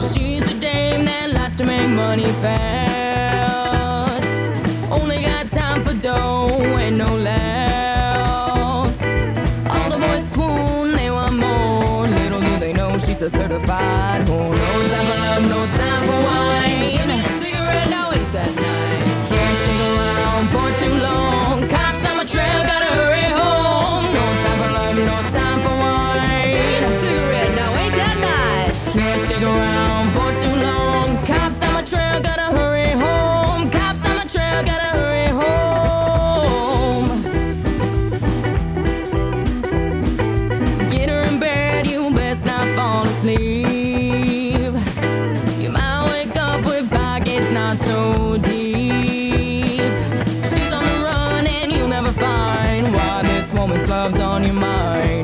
She's a dame that likes to make money fast. Only got time for dough and no laughs. All the boys swoon, they want more. Little do they know she's a certified whore. No time for love, no time for wine. What's on your mind.